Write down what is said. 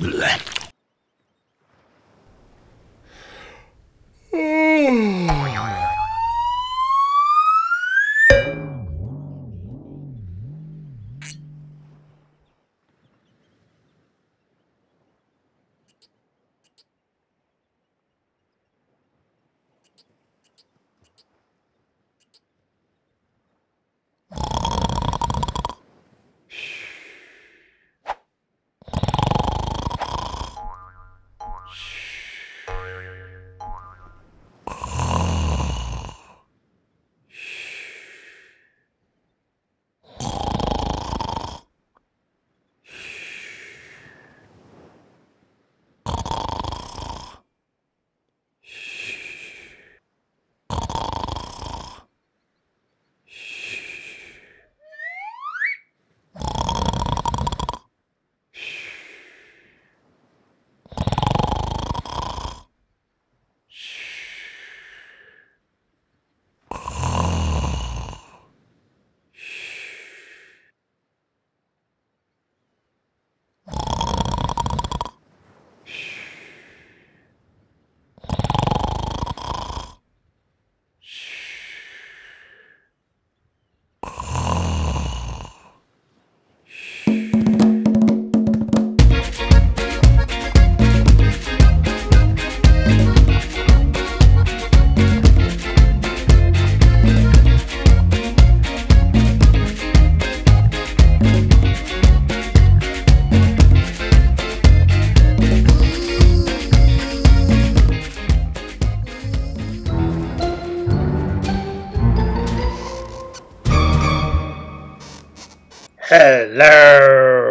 Bleh. Hello!